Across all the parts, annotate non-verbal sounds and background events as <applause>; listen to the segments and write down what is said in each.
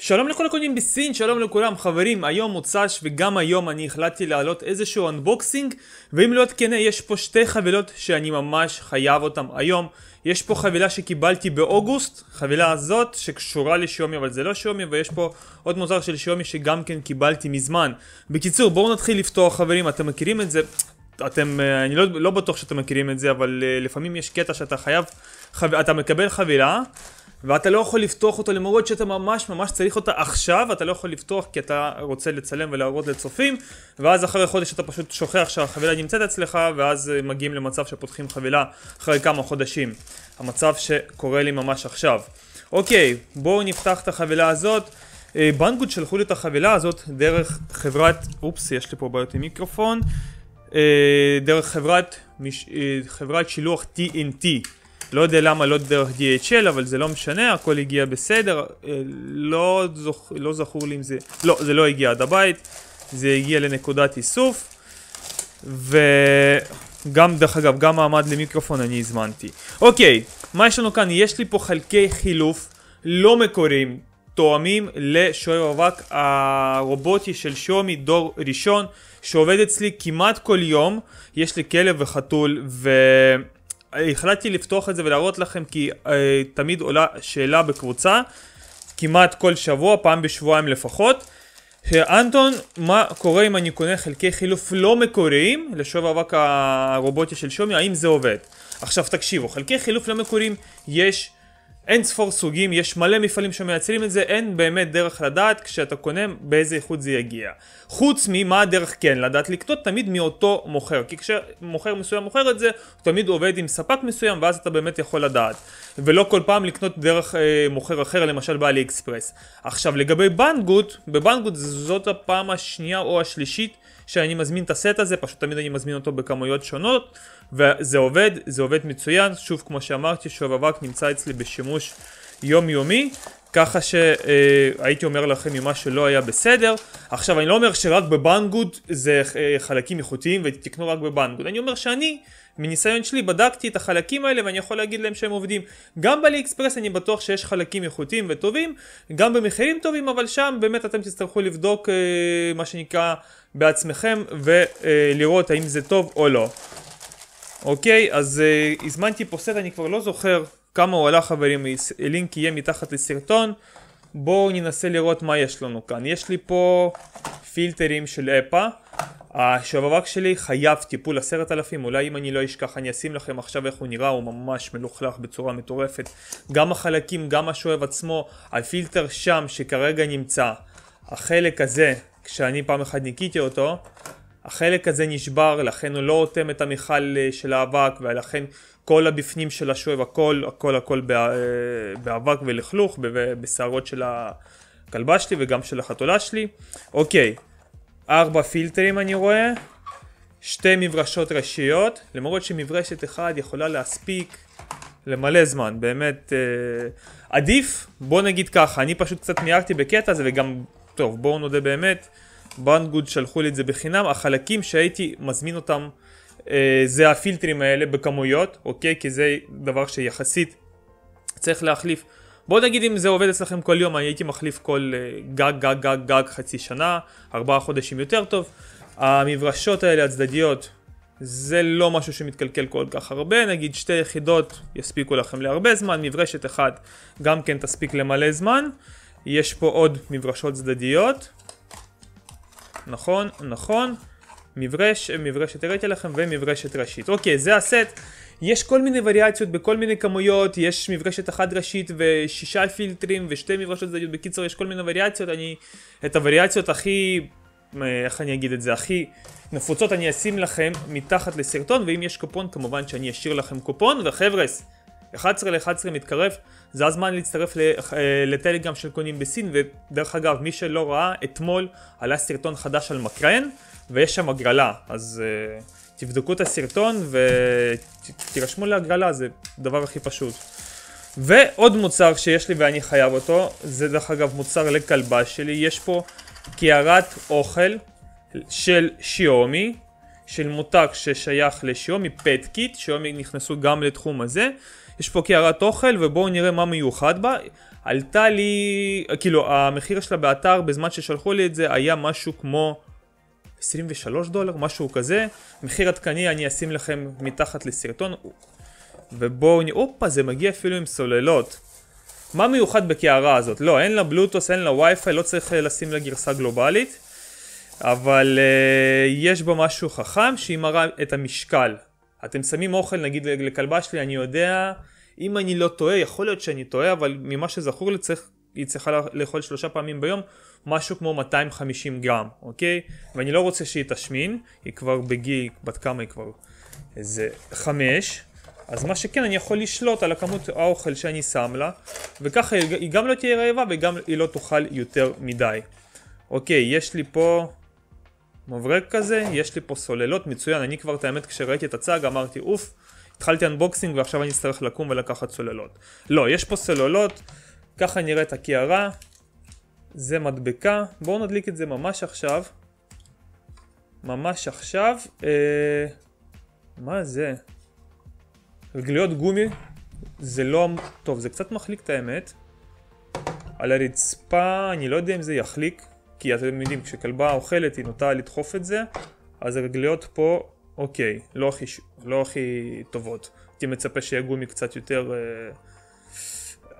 שלום לכל הקונים בסין, שלום לכולם. חברים, היום מוצ"ש וגם היום אני החלטתי להעלות איזשהו אנבוקסינג ואם להיות כן יש פה שתי חבילות שאני ממש חייב אותן היום. יש פה חבילה שקיבלתי באוגוסט, חבילה הזאת שקשורה לשיומי אבל זה לא שיומי ויש פה עוד מוצר של שיומי שגם כן קיבלתי מזמן. בקיצור בואו נתחיל לפתוח חברים, אתם מכירים את זה? אתם, אה, אני לא, לא בטוח שאתם מכירים את זה אבל uh, לפעמים יש קטע שאתה חייב, חב... אתה מקבל חבילה ואתה לא יכול לפתוח אותו למרות שאתה ממש ממש צריך אותה עכשיו, אתה לא יכול לפתוח כי אתה רוצה לצלם ולהראות לצופים, ואז אחרי חודש אתה פשוט שוכח שהחבילה נמצאת אצלך, ואז אה, מגיעים למצב שפותחים חבילה אחרי כמה חודשים. המצב שקורה לי ממש עכשיו. אוקיי, בואו נפתח את החבילה הזאת. אה, בנגוד שלחו לי את החבילה הזאת דרך חברת, אופס, יש לי פה בעיות עם מיקרופון, אה, דרך חברת, חברת שילוח TNT. לא יודע למה לא דרך DHL, אבל זה לא משנה, הכל הגיע בסדר. אה, לא, זוכ... לא זכור לי אם זה... לא, זה לא הגיע עד הבית, זה הגיע לנקודת איסוף. וגם, דרך אגב, גם מעמד למיקרופון אני הזמנתי. אוקיי, מה יש לנו כאן? יש לי פה חלקי חילוף לא מקוריים, תואמים לשוער אבק הרובוטי של שומי דור ראשון, שעובד אצלי כמעט כל יום. יש לי כלב וחתול, ו... החלטתי לפתוח את זה ולהראות לכם כי uh, תמיד עולה שאלה בקבוצה, כמעט כל שבוע, פעם בשבועיים לפחות. אנטון, מה קורה אם אני קונה חלקי חילוף לא מקוריים לשוב אבק הרובוטי של שומי, האם זה עובד? עכשיו תקשיבו, חלקי חילוף לא מקוריים יש אין ספור סוגים, יש מלא מפעלים שמייצרים את זה, אין באמת דרך לדעת כשאתה קונה באיזה איכות זה יגיע. חוץ ממה הדרך כן, לדעת לקנות תמיד מאותו מוכר, כי כשמוכר מסוים מוכר את זה, הוא תמיד עובד עם ספק מסוים ואז אתה באמת יכול לדעת. ולא כל פעם לקנות דרך אה, מוכר אחר, למשל באלי אקספרס. עכשיו לגבי בנגוד, בבנגוד זאת הפעם השנייה או השלישית שאני מזמין את הסט הזה, פשוט תמיד אני מזמין אותו בכמויות שונות, וזה עובד, זה עובד מצוין, שוב כמו שאמרתי, שוב אבק נמצא אצלי בשימוש יומיומי, ככה שהייתי אומר לכם ממה שלא היה בסדר. עכשיו אני לא אומר שרק בבנגוד זה אה, חלקים איכותיים ותקנו רק בבנגוד, אני אומר שאני מניסיון שלי בדקתי את החלקים האלה ואני יכול להגיד להם שהם עובדים. גם באלי אקספרס אני בטוח שיש חלקים איכותיים וטובים, גם במחירים טובים, אבל שם באמת אתם תצטרכו לבדוק אה, מה שנקרא בעצמכם ולראות האם זה טוב או לא. אוקיי, אז אה, הזמנתי פה סט, אני כבר לא זוכר כמה הוא עלה חברים, לינק יהיה מתחת לסרטון. בואו ננסה לראות מה יש לנו כאן. יש לי פה פילטרים של אפה. השובבק שלי חייב טיפול עשרת אלפים, אולי אם אני לא אשכח אני אשים לכם עכשיו איך הוא נראה, הוא ממש מלוכלך בצורה מטורפת. גם החלקים, גם השואב עצמו, הפילטר שם שכרגע נמצא, החלק הזה, כשאני פעם אחת ניקיתי אותו, החלק הזה נשבר, לכן הוא לא אוטם את המכל אה, של האבק, ולכן כל הבפנים של השואב, הכל, הכל, הכל אה, באבק ולכלוך, בשערות של הכלבה שלי וגם של החתולה שלי. אוקיי, ארבע פילטרים אני רואה, שתי מברשות ראשיות, למרות שמברשת אחת יכולה להספיק למלא זמן, באמת אה, עדיף, בוא נגיד ככה, אני פשוט קצת מיהרתי בקטע הזה וגם, טוב בואו נודה באמת, בנגוד שלחו לי את זה בחינם, החלקים שהייתי מזמין אותם אה, זה הפילטרים האלה בכמויות, אוקיי? כי זה דבר שיחסית צריך להחליף. בואו נגיד אם זה עובד אצלכם כל יום, הייתי מחליף כל אה, גג גג גג גג חצי שנה, ארבעה חודשים יותר טוב. המברשות האלה הצדדיות זה לא משהו שמתקלקל כל כך הרבה, נגיד שתי יחידות יספיקו לכם להרבה זמן, מברשת אחת גם כן תספיק למלא זמן. יש פה עוד מברשות צדדיות, נכון, נכון. מברש, מברשת הראיתי לכם ומברשת ראשית. אוקיי, זה הסט. יש כל מיני וריאציות בכל מיני כמויות, יש מברשת אחת ראשית ושישה פילטרים ושתי מברשות צדדיות. בקיצור, יש כל מיני וריאציות. אני, את הווריאציות הכי, איך אני אגיד את זה, הכי נפוצות אני אשים לכם מתחת לסרטון, ואם יש קופון כמובן שאני אשאיר לכם קופון, וחבר'ס, 11 ל-11 מתקרב, זה הזמן להצטרף אה, לטלגרם של קונים בסין, ודרך אגב, מי שלא ראה, אתמול עלה סרטון חדש על מקרן, ויש שם הגרלה, אז uh, תבדקו את הסרטון ותירשמו להגרלה, זה הדבר הכי פשוט. ועוד מוצר שיש לי ואני חייב אותו, זה דרך אגב מוצר לכלבה שלי, יש פה קערת אוכל של שיומי, של מותג ששייך לשיומי, פט קיט, שיומי נכנסו גם לתחום הזה. יש פה קערת אוכל ובואו נראה מה מיוחד בה. עלתה לי, כאילו המחיר שלה באתר בזמן ששלחו לי את זה היה משהו כמו 23 דולר, משהו כזה. מחיר עדכני אני אשים לכם מתחת לסרטון. ובואו נראה, הופה זה מגיע אפילו עם סוללות. מה מיוחד בקערה הזאת? לא, אין לה בלוטוס, אין לה וי-פיי, לא צריך לשים לה גרסה גלובלית. אבל uh, יש בה משהו חכם שהיא מראה את המשקל. אתם שמים אוכל נגיד לכלבה שלי, אני יודע, אם אני לא טועה, יכול להיות שאני טועה, אבל ממה שזכור לי צריך, היא צריכה לאכול שלושה פעמים ביום, משהו כמו 250 גרם, אוקיי? ואני לא רוצה שהיא תשמין, היא כבר בגיל, בת כמה היא כבר? איזה חמש. אז מה שכן, אני יכול לשלוט על הכמות האוכל שאני שם לה, וככה היא גם לא תהיה רעבה וגם היא לא תאכל יותר מדי. אוקיי, יש לי פה מברק כזה, יש לי פה סוללות, מצוין, אני כבר את האמת כשראיתי את הצג אמרתי אוף, התחלתי unboxing ועכשיו אני אצטרך לקום ולקחת סוללות. לא, יש פה סוללות, ככה נראית הקערה, זה מדבקה, בואו נדליק את זה ממש עכשיו. ממש עכשיו, אה, מה זה? רגליות גומי, זה לא, טוב זה קצת מחליק את האמת. על הרצפה, אני לא יודע אם זה יחליק, כי אתם יודעים, כשכלבה אוכלת היא נוטה לדחוף את זה, אז הרגליות פה, אוקיי, לא הכי, לא הכי טובות. הייתי מצפה שיהיה גומי קצת יותר אה,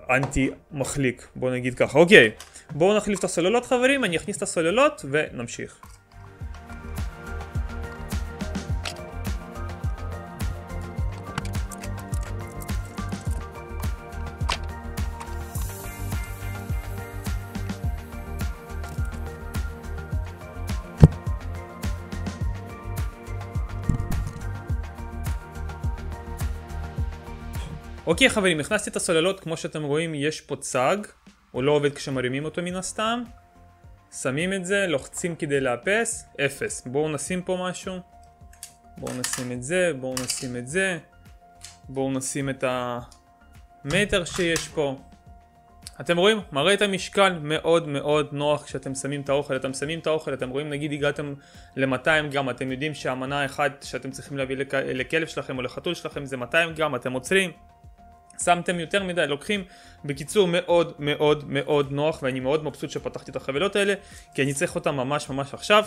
אנטי מחליק, בוא נגיד ככה. אוקיי, בואו נחליף את הסוללות חברים, אני אכניס את הסוללות ונמשיך. אוקיי חברים, הכנסתי את הסוללות, כמו שאתם רואים יש פה צג, הוא לא עובד כשמרימים אותו מן הסתם. שמים את זה, לוחצים כדי לאפס, אפס. בואו נשים פה משהו. בואו נשים את זה, בואו נשים את זה. בואו נשים את המטר שיש פה. אתם רואים? מראה את המשקל מאוד מאוד נוח כשאתם שמים את האוכל. אתם שמים את האוכל, אתם רואים נגיד הגעתם ל-200 גרם, אתם יודעים שהמנה אחת שאתם צריכים להביא לכלב שלכם או לחתול שלכם זה 200 גרם, אתם עוצרים. שמתם יותר מדי, לוקחים. בקיצור, מאוד מאוד מאוד נוח, ואני מאוד מבסוט שפתחתי את החבילות האלה, כי אני צריך אותן ממש ממש עכשיו.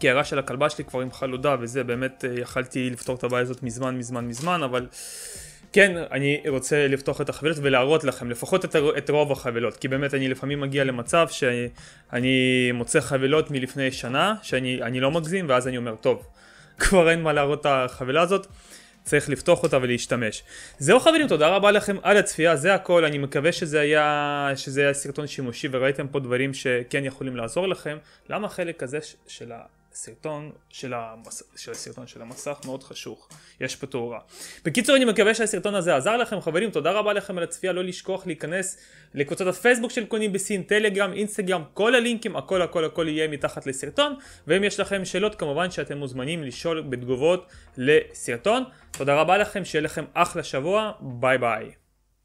כי הרע של הכלבה שלי כבר עם חלודה, וזה באמת אה, יכלתי לפתור את הבעיה הזאת מזמן מזמן מזמן, אבל... כן, אני רוצה לפתוח את החבילות ולהראות לכם לפחות את, את רוב החבילות, כי באמת אני לפעמים מגיע למצב שאני מוצא חבילות מלפני שנה, שאני לא מגזים, ואז אני אומר, טוב, <laughs> כבר אין מה להראות את החבילה הזאת. צריך לפתוח אותה ולהשתמש. זהו חברים, תודה רבה לכם על הצפייה, זה הכל, אני מקווה שזה היה, שזה היה סרטון שימושי וראיתם פה דברים שכן יכולים לעזור לכם. למה החלק הזה של הסרטון של, המס... של הסרטון של המסך מאוד חשוך, יש פה תאורה. בקיצור אני מקווה שהסרטון הזה עזר לכם חברים, תודה רבה לכם על הצפייה, לא לשכוח להיכנס לקבוצת הפייסבוק של קונים בסין, טלגרם, אינסטגרם, כל הלינקים, הכל הכל הכל יהיה מתחת לסרטון, ואם יש לכם שאלות כמובן שאתם מוזמנים לשאול בתגובות לסרטון. תודה רבה לכם, שיהיה לכם אחלה שבוע, ביי ביי.